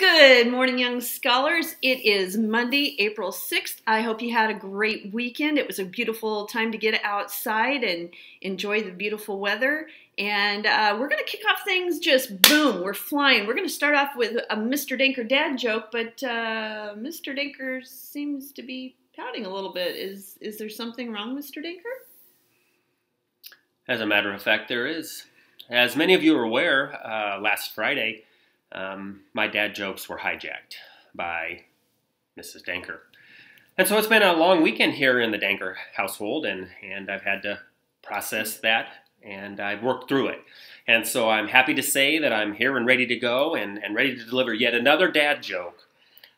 Good morning, young scholars. It is Monday, April 6th. I hope you had a great weekend. It was a beautiful time to get outside and enjoy the beautiful weather. And uh, we're going to kick off things just boom, we're flying. We're going to start off with a Mr. Denker dad joke, but uh, Mr. Denker seems to be pouting a little bit. Is, is there something wrong, Mr. Denker? As a matter of fact, there is. As many of you are aware, uh, last Friday, um, my dad jokes were hijacked by Mrs. Denker. And so it's been a long weekend here in the Denker household, and, and I've had to process that, and I've worked through it. And so I'm happy to say that I'm here and ready to go and, and ready to deliver yet another dad joke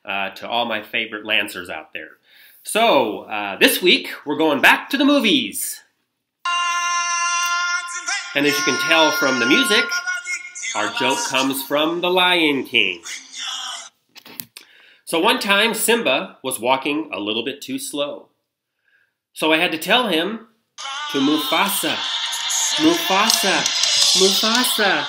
uh, to all my favorite Lancers out there. So uh, this week, we're going back to the movies. And as you can tell from the music, our joke comes from The Lion King. So one time, Simba was walking a little bit too slow. So I had to tell him to Mufasa. Mufasa. Mufasa.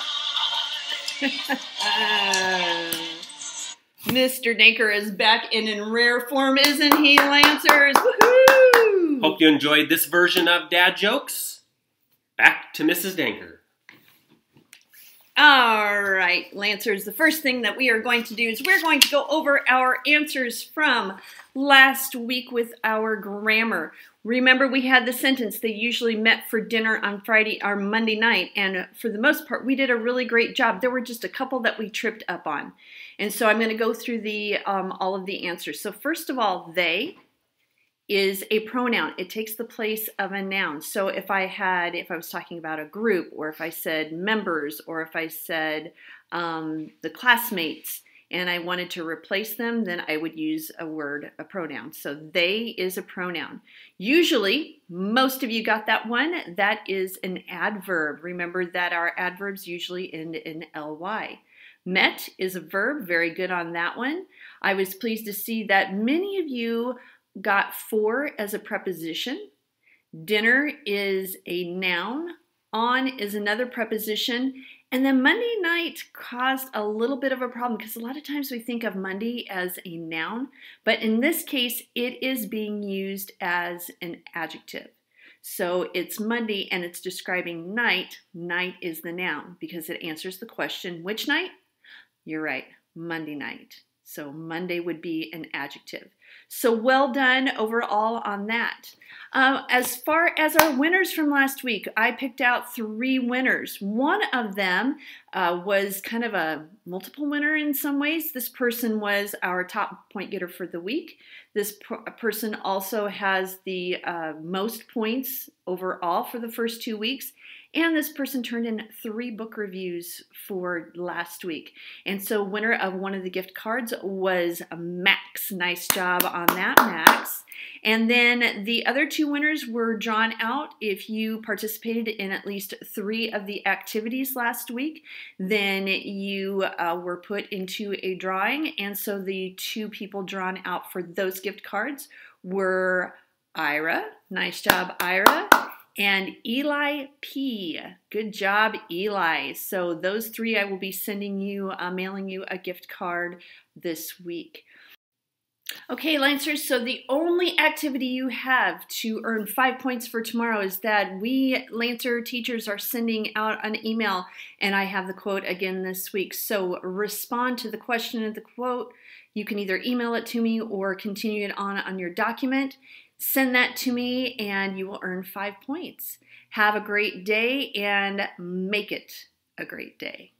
Mr. Denker is back in in rare form, isn't he, Lancers? Woohoo! Hope you enjoyed this version of Dad Jokes. Back to Mrs. Denker. All right, Lancers, the first thing that we are going to do is we're going to go over our answers from last week with our grammar. Remember, we had the sentence, they usually met for dinner on Friday or Monday night, and for the most part, we did a really great job. There were just a couple that we tripped up on. And so I'm going to go through the um, all of the answers. So first of all, they is a pronoun. It takes the place of a noun. So if I had, if I was talking about a group, or if I said members, or if I said um, the classmates, and I wanted to replace them, then I would use a word, a pronoun. So they is a pronoun. Usually, most of you got that one. That is an adverb. Remember that our adverbs usually end in ly. Met is a verb. Very good on that one. I was pleased to see that many of you got for as a preposition. Dinner is a noun. On is another preposition. And then Monday night caused a little bit of a problem because a lot of times we think of Monday as a noun, but in this case, it is being used as an adjective. So it's Monday and it's describing night. Night is the noun because it answers the question which night? You're right, Monday night. So Monday would be an adjective. So well done overall on that. Uh, as far as our winners from last week, I picked out three winners. One of them uh, was kind of a multiple winner in some ways. This person was our top point getter for the week. This person also has the uh, most points overall for the first two weeks. And this person turned in three book reviews for last week. And so, winner of one of the gift cards was a Max. Nice job on that, Max. And then the other two winners were drawn out. If you participated in at least three of the activities last week, then you uh, were put into a drawing. And so, the two people drawn out for those gift cards were Ira. Nice job, Ira and Eli P. Good job, Eli. So those three, I will be sending you, uh, mailing you a gift card this week. Okay, Lancers, so the only activity you have to earn five points for tomorrow is that we Lancer teachers are sending out an email, and I have the quote again this week. So respond to the question of the quote. You can either email it to me or continue it on on your document. Send that to me and you will earn five points. Have a great day and make it a great day.